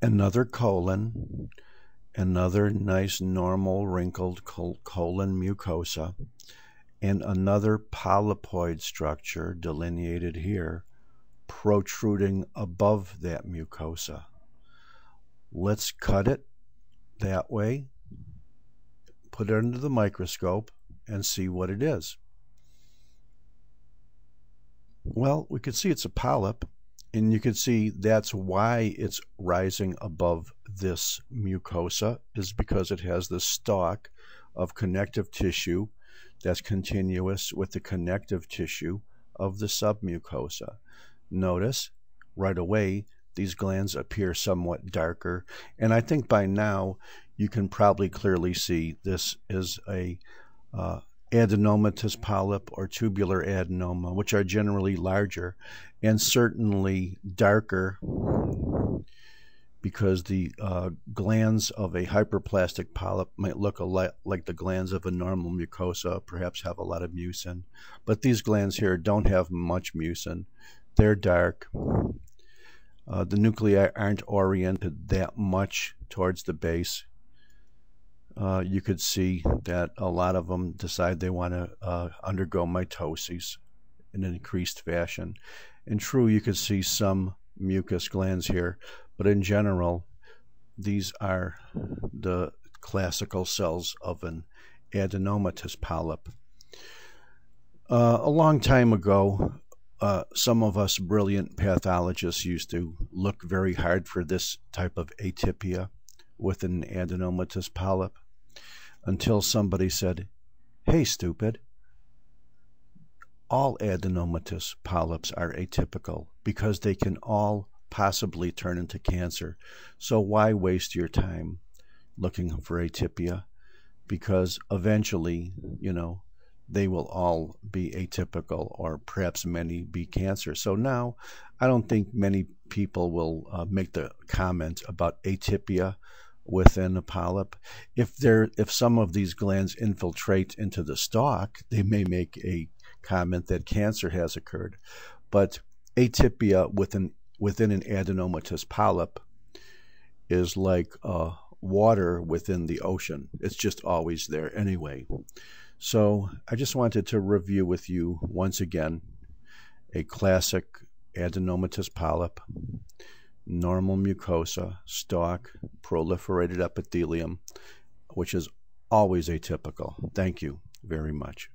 another colon, another nice normal wrinkled colon mucosa, and another polypoid structure delineated here protruding above that mucosa. Let's cut it that way, put it under the microscope, and see what it is. Well, we can see it's a polyp, and you can see that's why it's rising above this mucosa is because it has this stalk of connective tissue that's continuous with the connective tissue of the submucosa. Notice right away these glands appear somewhat darker and I think by now you can probably clearly see this is a uh, adenomatous polyp or tubular adenoma, which are generally larger and certainly darker because the uh, glands of a hyperplastic polyp might look a lot like the glands of a normal mucosa, perhaps have a lot of mucin. But these glands here don't have much mucin. They're dark. Uh, the nuclei aren't oriented that much towards the base uh, you could see that a lot of them decide they want to uh, undergo mitosis in an increased fashion. And true, you could see some mucus glands here, but in general, these are the classical cells of an adenomatous polyp. Uh, a long time ago, uh, some of us brilliant pathologists used to look very hard for this type of atypia with an adenomatous polyp until somebody said, Hey, stupid. All adenomatous polyps are atypical because they can all possibly turn into cancer. So why waste your time looking for atypia? Because eventually, you know, they will all be atypical or perhaps many be cancer. So now I don't think many people will uh, make the comment about atypia within a polyp. If there, if some of these glands infiltrate into the stalk, they may make a comment that cancer has occurred. But atypia within within an adenomatous polyp is like uh, water within the ocean. It's just always there anyway. So I just wanted to review with you once again a classic adenomatous polyp normal mucosa, stalk, proliferated epithelium, which is always atypical. Thank you very much.